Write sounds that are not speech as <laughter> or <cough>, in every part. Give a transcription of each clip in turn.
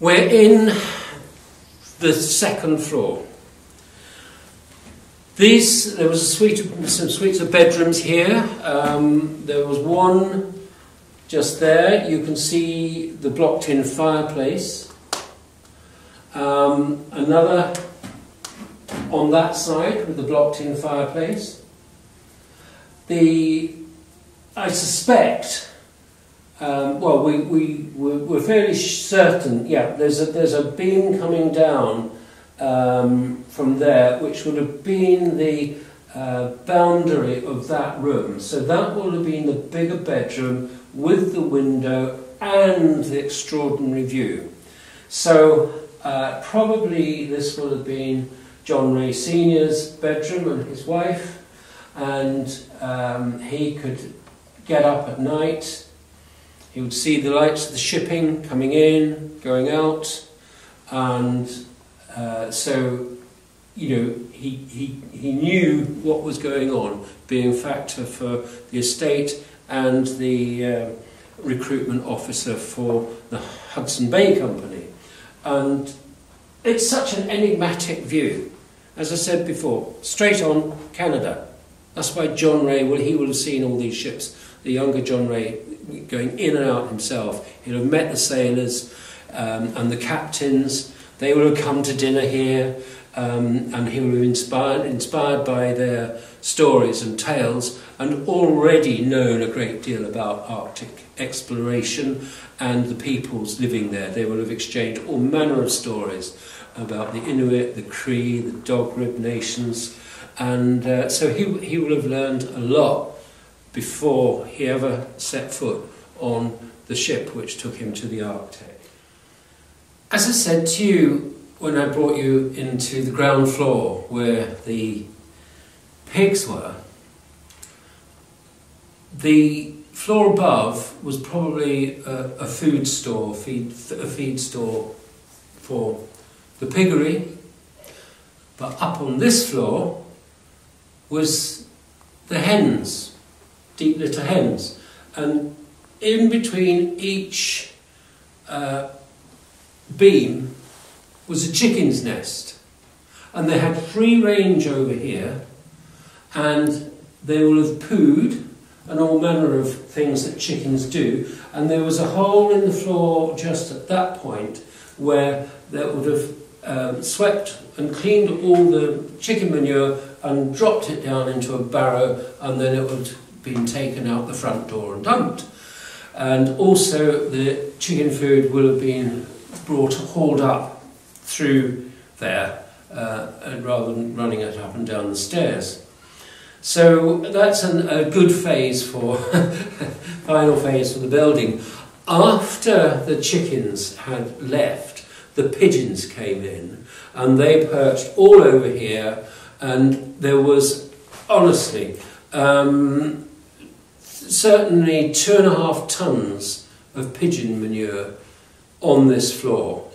We're in the second floor. These, there was a suite of, some suites of bedrooms here. Um, there was one just there. You can see the blocked-in fireplace. Um, another on that side with the blocked-in fireplace. The, I suspect um, well, we, we, we're fairly certain, yeah, there's a, there's a beam coming down um, from there, which would have been the uh, boundary of that room. So that would have been the bigger bedroom with the window and the extraordinary view. So uh, probably this would have been John Rae Sr.'s bedroom and his wife, and um, he could get up at night he would see the lights of the shipping coming in, going out, and uh, so, you know, he, he, he knew what was going on, being factor for the estate and the uh, recruitment officer for the Hudson Bay Company. And it's such an enigmatic view. As I said before, straight on Canada. That's why John Rae, well, he will have seen all these ships. The younger John Rae going in and out himself. He'll have met the sailors um, and the captains. They will have come to dinner here, um, and he will have inspired, inspired by their stories and tales, and already known a great deal about Arctic exploration and the peoples living there. They will have exchanged all manner of stories about the Inuit, the Cree, the Dog Rib nations, and uh, so he, he will have learned a lot before he ever set foot on the ship which took him to the Arctic. As I said to you when I brought you into the ground floor where the pigs were, the floor above was probably a, a food store, feed, a feed store for the piggery, but up on this floor was the hens deep litter hens. And in between each uh, beam was a chicken's nest. And they had free range over here, and they will have pooed and all manner of things that chickens do. And there was a hole in the floor just at that point where they would have um, swept and cleaned all the chicken manure and dropped it down into a barrow, and then it would been taken out the front door and dumped. And also the chicken food will have been brought, hauled up through there uh, rather than running it up and down the stairs. So that's an, a good phase for, <laughs> final phase for the building. After the chickens had left, the pigeons came in and they perched all over here and there was, honestly, um, certainly two and a half tons of pigeon manure on this floor.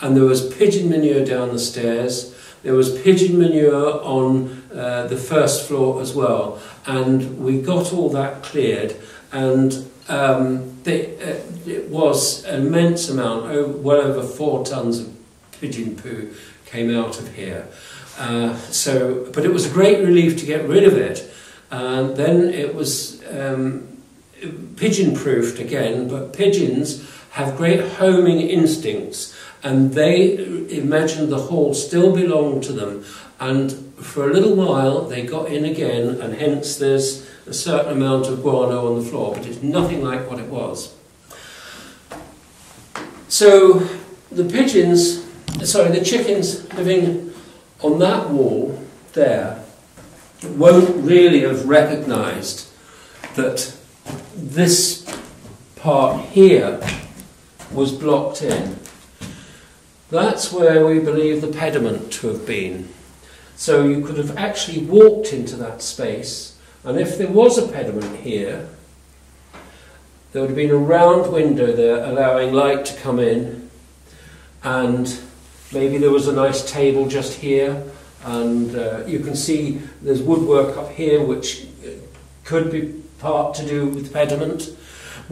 And there was pigeon manure down the stairs, there was pigeon manure on uh, the first floor as well. And we got all that cleared, and um, the, uh, it was an immense amount, oh, well over four tons of pigeon poo came out of here. Uh, so, but it was a great relief to get rid of it and then it was um, pigeon proofed again, but pigeons have great homing instincts and they imagined the hall still belonged to them. And for a little while they got in again, and hence there's a certain amount of guano on the floor, but it's nothing like what it was. So the pigeons, sorry, the chickens living on that wall there won't really have recognised that this part here was blocked in. That's where we believe the pediment to have been. So you could have actually walked into that space, and if there was a pediment here, there would have been a round window there allowing light to come in, and maybe there was a nice table just here and uh, you can see there's woodwork up here which could be part to do with pediment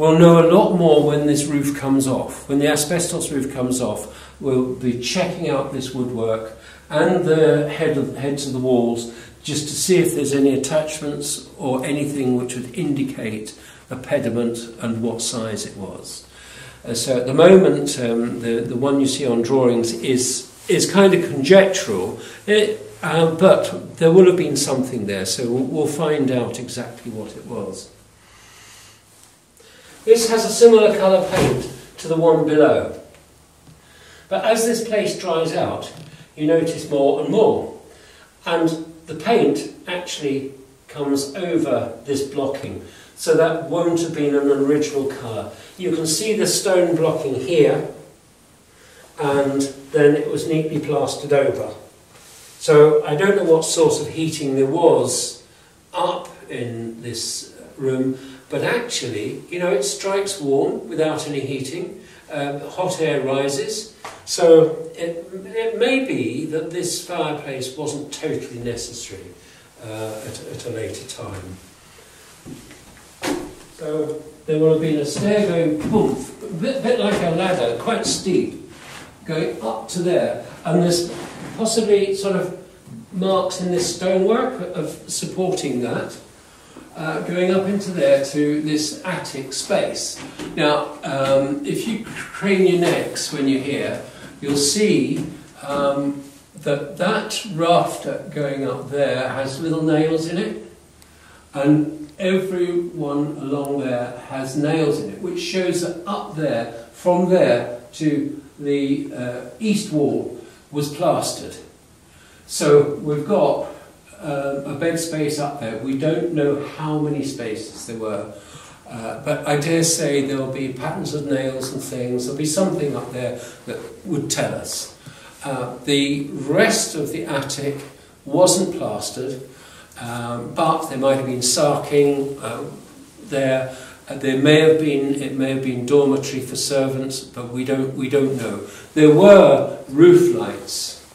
We'll know a lot more when this roof comes off. When the asbestos roof comes off, we'll be checking out this woodwork and the head of, heads of the walls just to see if there's any attachments or anything which would indicate a pediment and what size it was. Uh, so at the moment, um, the, the one you see on drawings is, is kind of conjectural, it, uh, but there will have been something there, so we'll, we'll find out exactly what it was. This has a similar colour paint to the one below. But as this place dries out, you notice more and more. And the paint actually comes over this blocking. So that won't have been an original colour. You can see the stone blocking here, and then it was neatly plastered over. So I don't know what sort of heating there was up in this room, but actually, you know, it strikes warm without any heating. Um, hot air rises, so it, it may be that this fireplace wasn't totally necessary uh, at, at a later time. So there will have been a stair going poof, a bit, bit like a ladder, quite steep, going up to there. And there's possibly sort of marks in this stonework of supporting that, uh, going up into there to this attic space. Now, um, if you crane your necks when you're here, you'll see um, that that rafter going up there has little nails in it. And every one along there has nails in it, which shows that up there, from there to the uh, east wall, was plastered. So we've got uh, a bed space up there. We don't know how many spaces there were, uh, but I dare say there'll be patterns of nails and things. There'll be something up there that would tell us. Uh, the rest of the attic wasn't plastered. Um, but there might have been sarking uh, there. Uh, there may have been it may have been dormitory for servants, but we don't we don't know. There were roof lights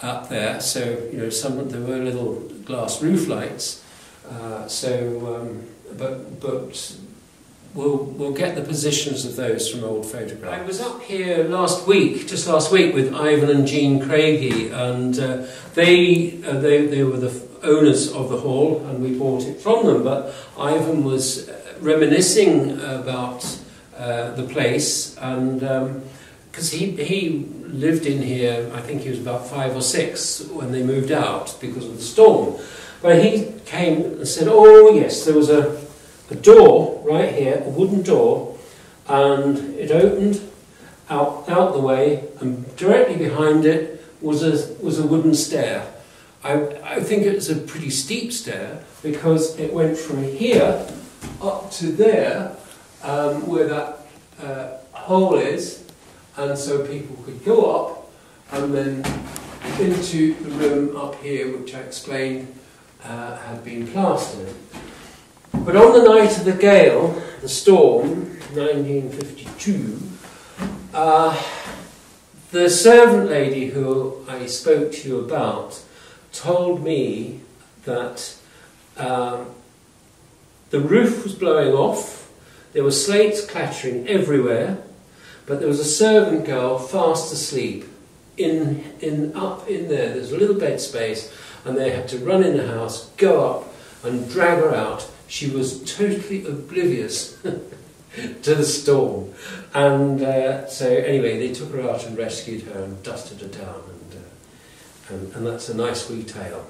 up there, so you know some there were little glass roof lights. Uh, so, um, but but we'll, we'll get the positions of those from old photographs. I was up here last week, just last week, with Ivan and Jean Craigie, and uh, they, uh, they, they were the owners of the hall, and we bought it from them. But Ivan was uh, reminiscing about uh, the place, and because um, he, he lived in here, I think he was about five or six when they moved out because of the storm. But he came and said, Oh, yes, there was a a door right here, a wooden door, and it opened out, out the way, and directly behind it was a, was a wooden stair. I, I think it's a pretty steep stair because it went from here up to there um, where that uh, hole is, and so people could go up and then into the room up here, which I explained uh, had been plastered. But on the night of the gale, the storm, 1952, uh, the servant lady who I spoke to you about told me that um, the roof was blowing off, there were slates clattering everywhere, but there was a servant girl fast asleep in, in, up in there. There's a little bed space, and they had to run in the house, go up, and drag her out she was totally oblivious <laughs> to the storm. And uh, so, anyway, they took her out and rescued her and dusted her down, and, uh, and, and that's a nice wee tale.